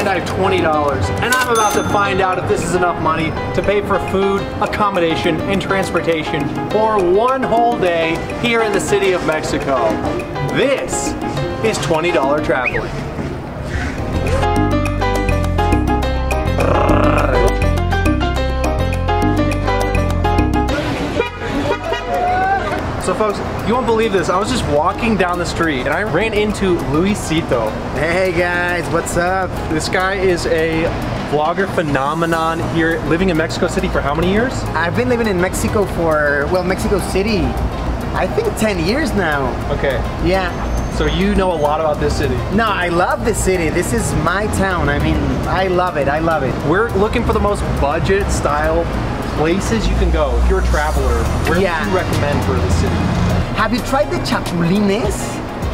hand, I have $20, and I'm about to find out if this is enough money to pay for food, accommodation, and transportation for one whole day here in the city of Mexico. This is $20 traveling. So folks, you won't believe this. I was just walking down the street and I ran into Luisito. Hey guys, what's up? This guy is a vlogger phenomenon here, living in Mexico City for how many years? I've been living in Mexico for, well, Mexico City, I think 10 years now. Okay, Yeah. so you know a lot about this city. No, I love this city. This is my town. I mean, I love it. I love it. We're looking for the most budget style places you can go. If you're a traveler, where Yeah. would you recommend for the city? Have you tried the chapulines?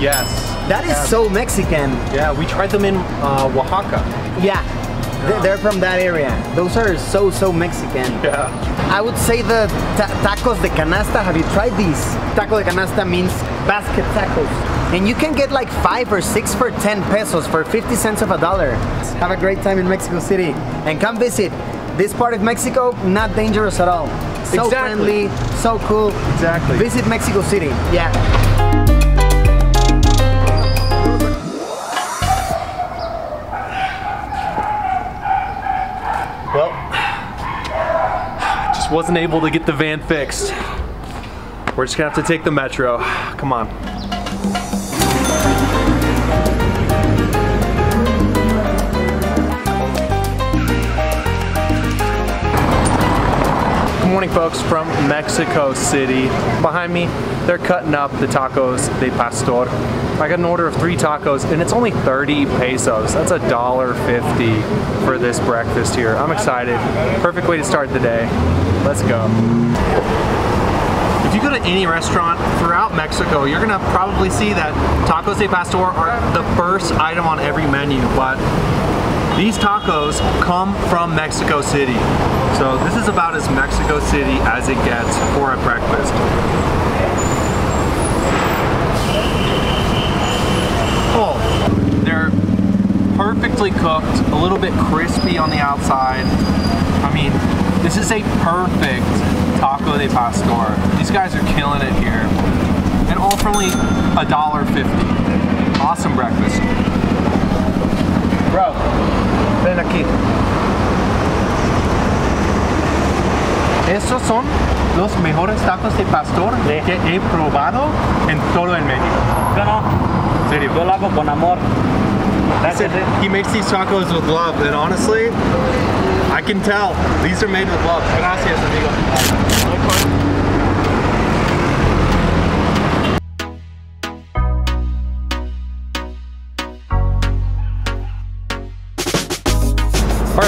Yes. That is Yeah. so Mexican. Yeah, we tried them in uh, Oaxaca. Yeah. Th- They're from that area. Those are so, so Mexican. Yeah. I would say the ta- tacos de canasta. Have you tried these? Taco de canasta means basket tacos. And you can get like five or six for 10 pesos for 50 cents of a dollar. Have a great time in Mexico City. And come visit. This part of Mexico, not dangerous at all. So Exactly. friendly, so cool. Exactly. Visit Mexico City. Yeah. Well, just wasn't able to get the van fixed. We're just gonna have to take the metro. Come on. Morning, folks, from Mexico City. Behind me, they're cutting up the tacos de pastor. I got an order of three tacos, and it's only 30 pesos. That's a dollar fifty for this breakfast here. I'm excited. Perfect way to start the day. Let's go. If you go to any restaurant throughout Mexico, you're gonna probably see that tacos de pastor are the first item on every menu, but these tacos come from Mexico City. So this is about as Mexico City as it gets for a breakfast. Oh, they're perfectly cooked, a little bit crispy on the outside. I mean, this is a perfect taco de pastor. These guys are killing it here. And all for only a dollar fifty. Awesome breakfast. Bro, aquí. Estos son los mejores tacos de pastor que he probado en todo el México. Yo no, En serio. yo lo hago con amor. Eh. He makes these tacos with love, and honestly, I can tell these are made with love. Gracias, amigo.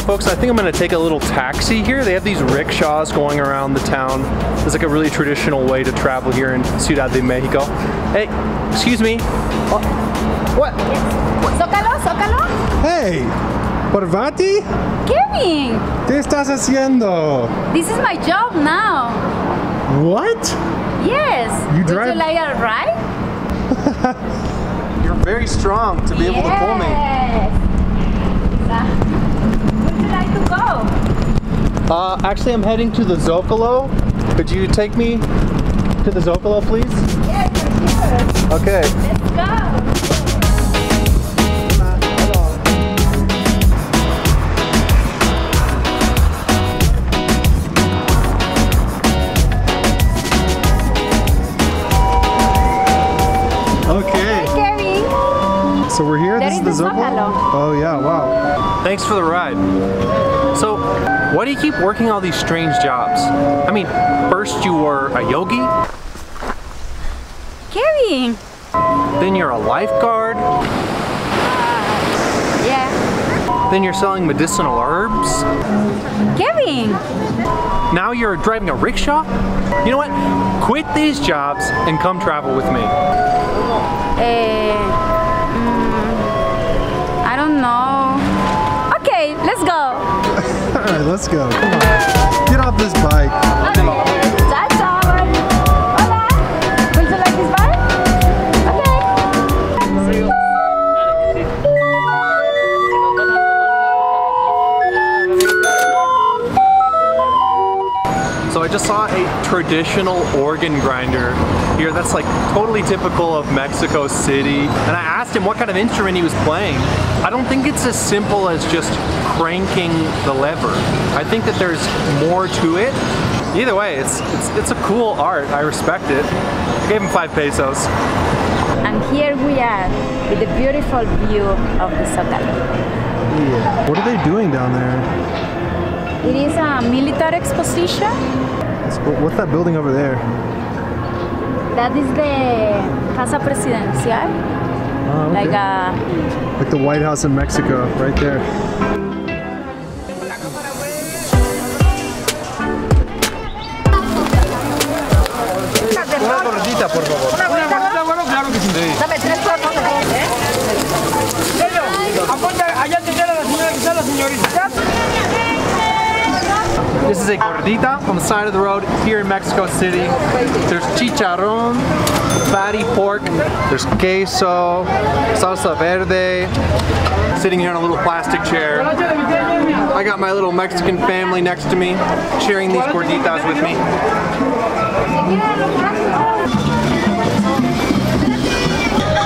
Folks, I think I'm gonna take a little taxi here. They have these rickshaws going around the town. It's like a really traditional way to travel here in Ciudad de Mexico. Hey, excuse me. Oh, what? Zócalo, Zócalo. Hey, Parvati, Kevin, ¿qué estás haciendo? this is my job now. What? Yes. You Would drive- you like a ride? You're very strong to be able to pull me. Yes. Uh, Would you like to go? Uh, actually, I'm heading to the Zocalo. Could you take me to the Zocalo, please? Yes, for sure. Okay. Let's go. So we're here. That this is is the. Zocalo. Oh yeah, wow. Thanks for the ride. So, why do you keep working all these strange jobs? I mean, first you were a yogi, Carrying. then you're a lifeguard, Yeah. then you're selling medicinal herbs, Kevin. now you're driving a rickshaw. You know what? Quit these jobs and come travel with me. Eh, mm, I don't know. Okay, let's go. Let's go. Get off this bike. Traditional organ grinder here that's like totally typical of Mexico City. And I asked him what kind of instrument he was playing. I don't think it's as simple as just cranking the lever. I think that there's more to it. Either way, it's, it's, it's a cool art. I respect it. I gave him five pesos. And here we are with the beautiful view of the Zócalo. What are they doing down there? It is a military exposition. It's- What's that building over there? That is the Casa Presidencial, Oh, okay. like a like the White House in Mexico, right there. Una gordita, por favor. Una gordita, bueno, claro que sí. Dame tres cuartos This is a gordita on the side of the road here in Mexico City. There's chicharrón, fatty pork, there's queso, salsa verde. Sitting here on a little plastic chair. I got my little Mexican family next to me, sharing these gorditas with me.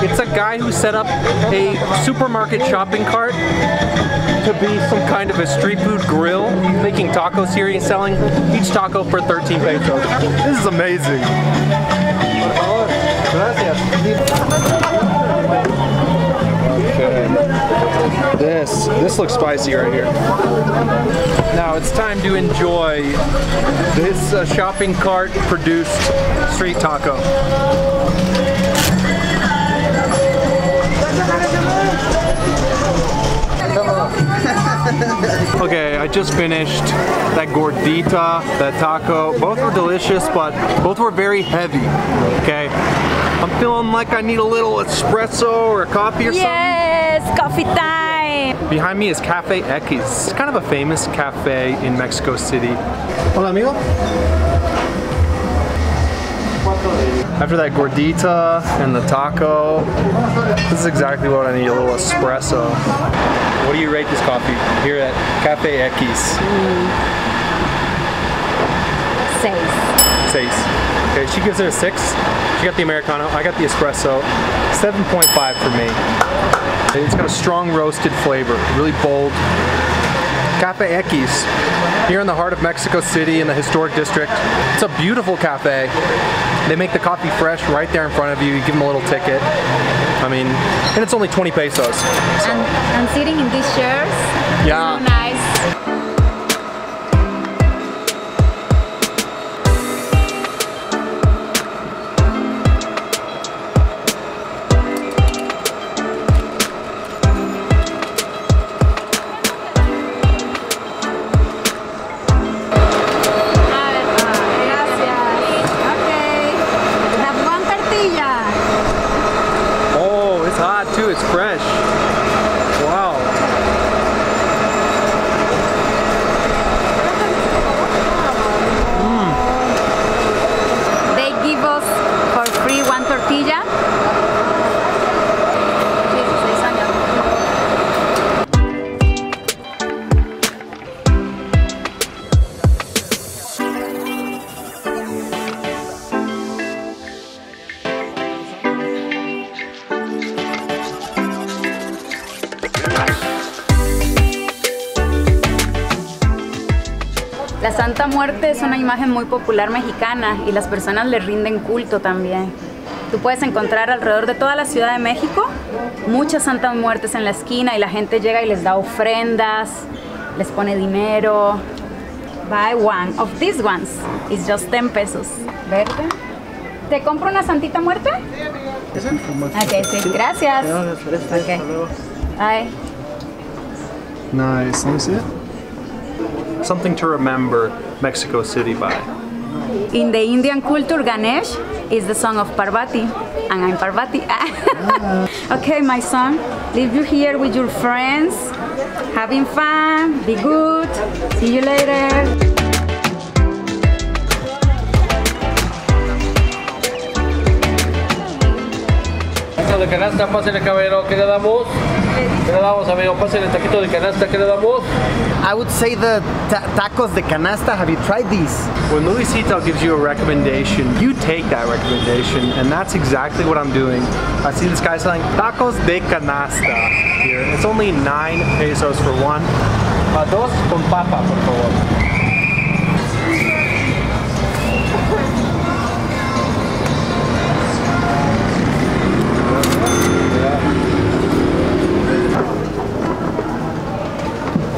It's a guy who set up a supermarket shopping cart to be some kind of a street food grill, making tacos here. He's selling each taco for 13 pesos. This is amazing. This, this looks spicy right here. Now it's time to enjoy this uh, shopping cart produced street taco. Okay, I just finished that gordita, that taco. Both were delicious, but both were very heavy. Okay, I'm feeling like I need a little espresso or a coffee or something. Yes, coffee time. Behind me is Cafe X. It's kind of a famous cafe in Mexico City. Hola, amigo. After that gordita and the taco, this is exactly what I need, a little espresso. What do you rate this coffee here at Cafe X? Seis. Six. Okay, she gives it a six. She got the Americano, I got the espresso. 7.5 for me. It's got a strong roasted flavor, really bold. Cafe X, here in the heart of Mexico City in the historic district. It's a beautiful cafe. They make the coffee fresh right there in front of you. You give them a little ticket. I mean, and it's only 20 pesos. So, And, and sitting in these chairs. Yeah. So nice. Imagen muy popular mexicana y las personas le rinden culto también. Tú puedes encontrar alrededor de toda la Ciudad de México muchas Santas Muertes en la esquina y la gente llega y les da ofrendas, les pone dinero. Buy one of these ones. It's just 10 pesos. ¿Verde? ¿Te compro una Santita Muerte? Ok, sí. Gracias. Ok. Bye. Nice. Let me see it. Something to remember Mexico City by. In the Indian culture, Ganesh is the son of Parvati, and I'm Parvati. okay, my son, leave you here with your friends, having fun, be good. See you later. de canasta, pásale caballero, que le damos ¿Qué le damos, amigo? Pasen el taquito de canasta, ¿qué le damos? I would say the ta- tacos de canasta. Have you tried these? When Luisito gives you a recommendation, you take that recommendation, and that's exactly what I'm doing. I see this guy selling tacos de canasta here. It's only nine pesos for one. Uh, dos con papa, por favor.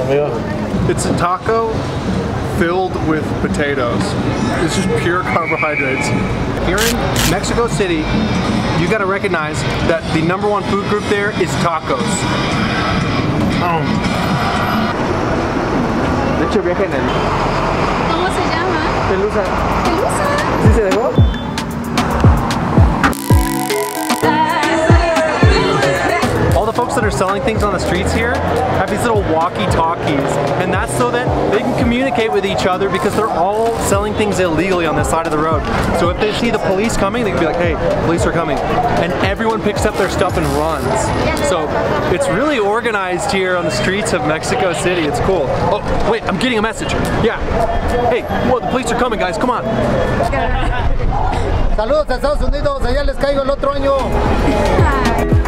It's a taco filled with potatoes. It's just pure carbohydrates. Here in Mexico City, you gotta recognize that the number one food group there is tacos. Um. De hecho, viaje en el ¿Cómo se llama? Pelusa. Pelusa. ¿Sí se dejó? Folks that are selling things on the streets here have these little walkie-talkies, and that's so that they can communicate with each other because they're all selling things illegally on this side of the road. So if they see the police coming, they can be like, hey, police are coming. And everyone picks up their stuff and runs. So it's really organized here on the streets of Mexico City. It's cool. Oh, wait, I'm getting a message. Yeah. Hey, whoa, the police are coming, guys. Come on. Saludos a Estados Unidos. Allá les caigo el otro año.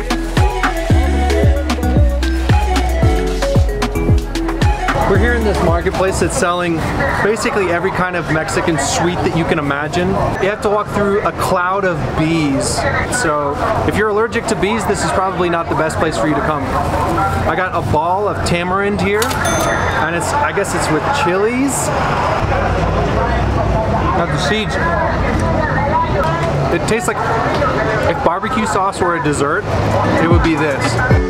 We're here in this marketplace that's selling basically every kind of Mexican sweet that you can imagine. You have to walk through a cloud of bees. So if you're allergic to bees, this is probably not the best place for you to come. I got a ball of tamarind here, and it's I guess it's with chilies. Got the seeds. It tastes like if barbecue sauce were a dessert, it would be this.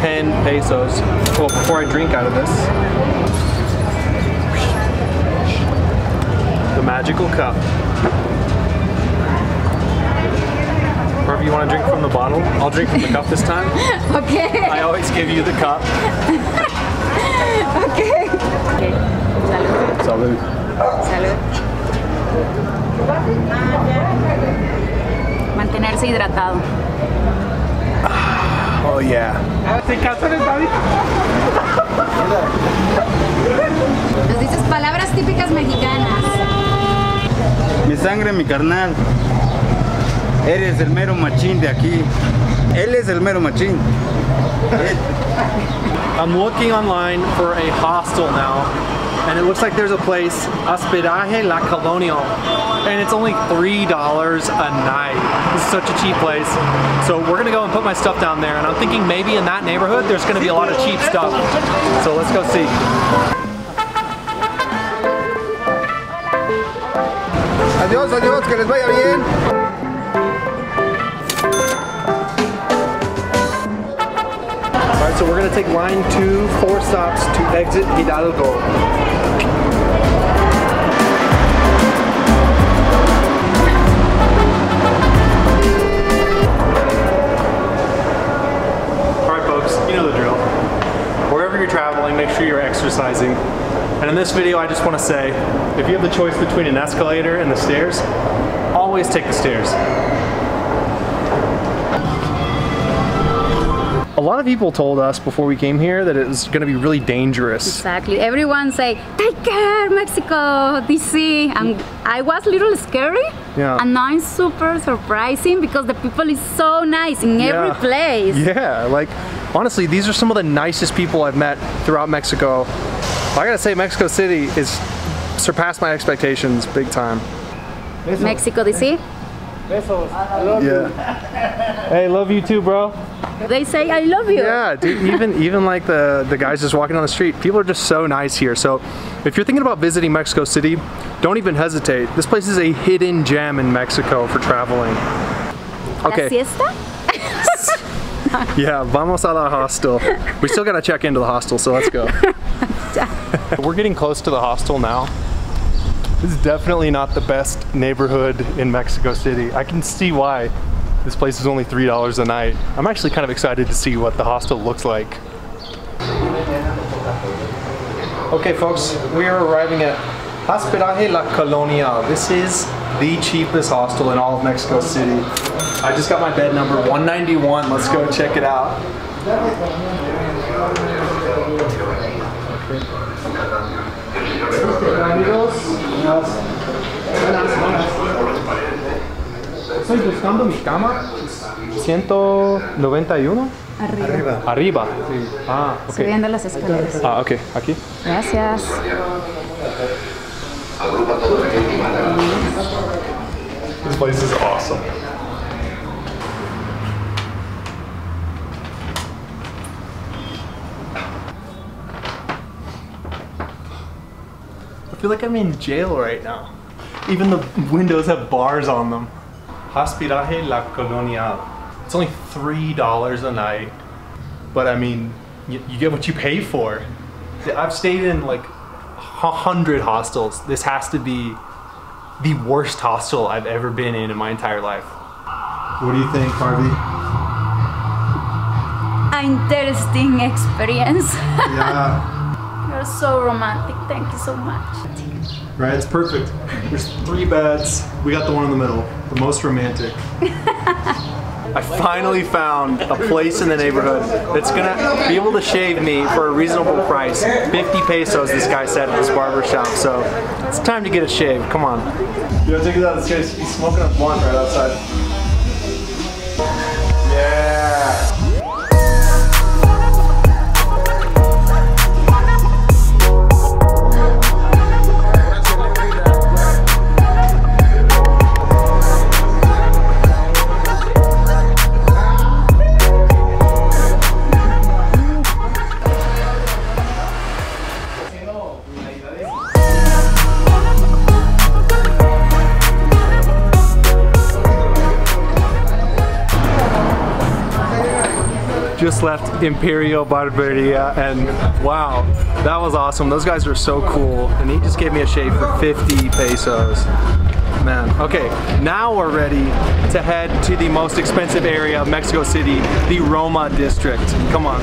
10 pesos. Well, before I drink out of this. The magical cup. If you want to drink from the bottle, I'll drink from the cup this time. Ok. I always give you the cup. Ok. Ok. Salud. Salud. Salud. Mantenerse hidratado. Oh yeah. Nos dices palabras típicas mexicanas. Mi sangre, mi carnal. Eres el mero machín de aquí. Él es el mero machín. I'm looking online for a hostel now, and it looks like there's a place, Hospedaje La Colonial, and it's only $3 a night. This is such a cheap place. So we're gonna go and put my stuff down there, and I'm thinking maybe in that neighborhood there's gonna be a lot of cheap stuff. So let's go see. Adiós, adiós, que les vaya bien. We're gonna take line two, four stops to exit Hidalgo. All right, folks, you know the drill. Wherever you're traveling, make sure you're exercising. And in this video, I just want to say, if you have the choice between an escalator and the stairs, always take the stairs. A lot of people told us before we came here that it was going to be really dangerous. Exactly. Everyone say, take care, Mexico, DC. And I was a little scary. Yeah. And now I'm super surprising because the people is so nice in every place. Yeah, like honestly, these are some of the nicest people I've met throughout Mexico. I gotta say, Mexico City is surpassed my expectations big time. Mexico, DC. Yeah. Hey, love you too, bro. They say, I love you. Yeah, dude, even even like the the guys just walking down the street, people are just so nice here. So, if you're thinking about visiting Mexico City, don't even hesitate. This place is a hidden gem in Mexico for traveling. La Okay. siesta? Yeah, vamos a la hostel. We still gotta check into the hostel, so let's go. We're getting close to the hostel now. This is definitely not the best neighborhood in Mexico City. I can see why. This place is only $3 a night. I'm actually kind of excited to see what the hostel looks like. Okay folks, we are arriving at Hospedaje La Colonia. This is the cheapest hostel in all of Mexico City. I just got my bed number 191. Let's go check it out. Estoy buscando mi cama. 191. Arriba. Arriba. Ah, ok. Subiendo las escaleras. Ah, ok. Aquí. Gracias. This place is awesome. Feel like I'm in jail right now. Even the windows have bars on them. Hospedaje La Colonial. It's only $3 a night. But I mean, you, you get what you pay for. I've stayed in like a hundred hostels. This has to be the worst hostel I've ever been in in my entire life. What do you think, Harvey? Interesting experience. Yeah, You're so romantic. Thank you so much. right. It's perfect. There's three beds. We got the one in the middle, the most romantic. I finally found a place in the neighborhood that's gonna be able to shave me for a reasonable price. 50 pesos, this guy said at this barber shop. So it's time to get a shave. Come on. Yo, check it out. This guy's he's smoking a blunt right outside. Left Imperial Barberia and wow, that was awesome. Those guys are so cool. And he just gave me a shave for 50 pesos. Man, okay, now we're ready to head to the most expensive area of Mexico City, the Roma district. Come on.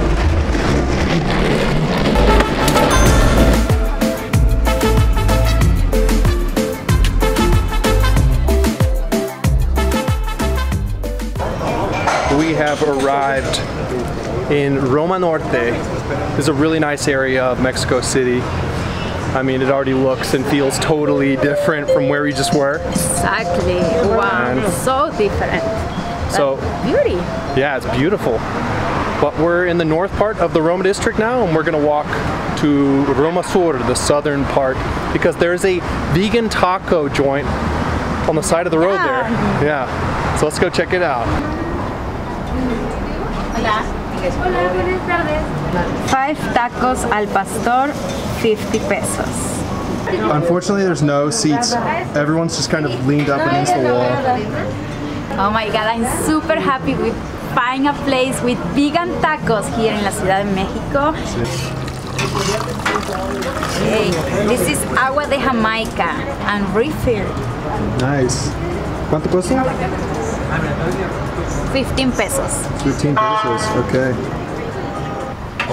Have arrived in Roma Norte. This is a really nice area of Mexico City. I mean, it already looks and feels totally different from where we just were. Exactly. Wow. And- so different. So, Beauty. yeah, it's beautiful. But we're in the north part of the Roma district now, and we're gonna walk to Roma Sur, the southern part, because there's a vegan taco joint on the side of the road there. Yeah. So let's go check it out. Five tacos al pastor, 50 pesos. Unfortunately, there's no seats. Everyone's just kind of leaned up against the wall. Oh my god, I'm super happy with finding a place with vegan tacos here in la Ciudad de México. Okay, this is agua de Jamaica and refill, Nice. ¿Cuánto cuesta? 15 pesos. 15 pesos. Okay.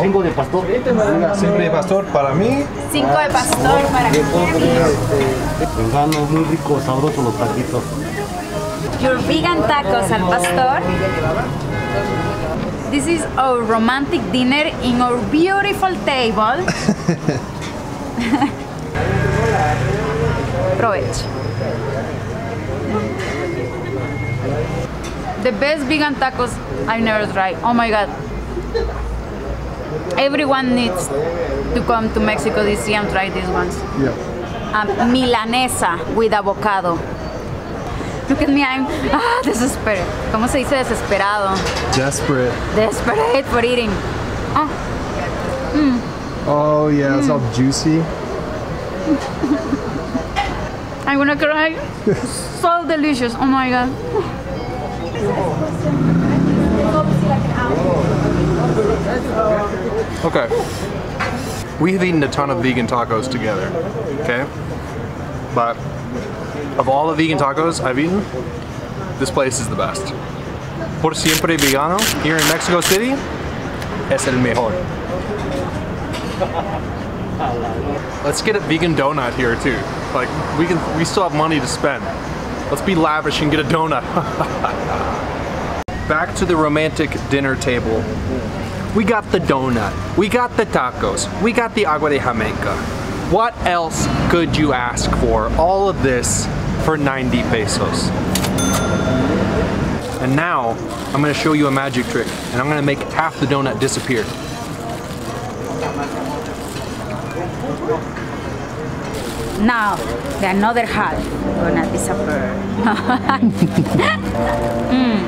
Cinco de pastor. Siempre pastor para mí. Cinco de pastor para Vegano, muy rico, sabroso los taquitos. your vegan tacos al pastor. This is our romantic dinner in our beautiful table. Provecho. The best vegan tacos I've never tried. Oh my god. Everyone needs to come to Mexico this year and try these ones. Yeah. Um, milanesa with avocado. Look at me, I'm ah, desesperado. ¿Cómo se dice desesperado? Desperate. Desperate for eating. Oh, Oh yeah, it's all juicy. I'm gonna cry. so delicious. Oh my god. Okay. We have eaten a ton of vegan tacos together. Okay? But of all the vegan tacos I've eaten, this place is the best. por siempre vegano here in Mexico City es el mejor. Let's get a vegan donut here too. Like we can, we still have money to spend. Let's be lavish and get a donut. Back to the romantic dinner table. We got the donut. We got the tacos. We got the agua de Jamaica. What else could you ask for? All of this for 90 pesos. And now I'm gonna show you a magic trick and I'm gonna make half the donut disappear. Now, the another half gonna disappear. mm.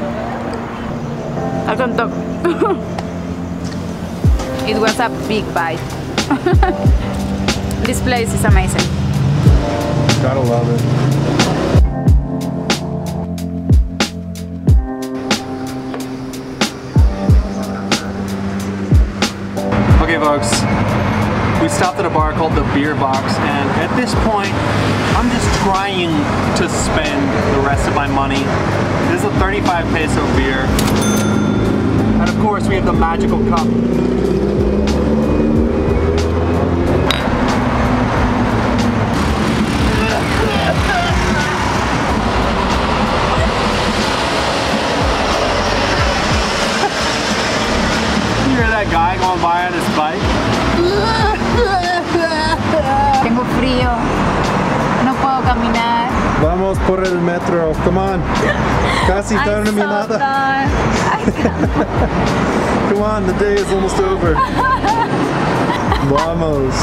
I can talk. it was a big bite. this place is amazing. Gotta love it. Okay folks, we stopped at a bar called the Beer Box and at this point I'm just trying to spend the rest of my money. This is a 35 peso beer. And of course we have the magical cup. Casi I'm so terminada. Come on, the day is almost over. Vamos.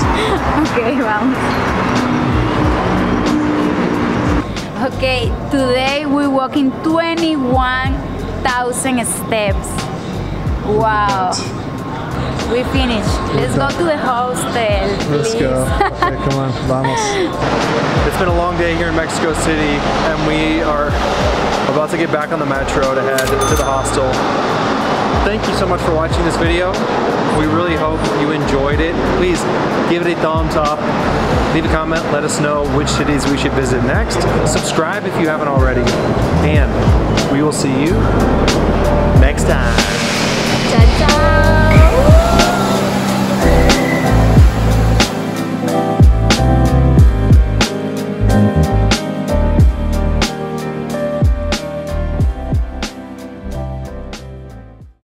Okay, vamos. Okay, today we're walking 21,000 steps. Wow. We finished. Let's go to the hostel. Let's please. go. Okay, come on. Vamos. It's been a long day here in Mexico City, and we are about to get back on the metro to head to the hostel. Thank you so much for watching this video. We really hope you enjoyed it. Please give it a thumbs up, leave a comment, let us know which cities we should visit next. Subscribe if you haven't already, and we will see you next time. Ciao, ciao.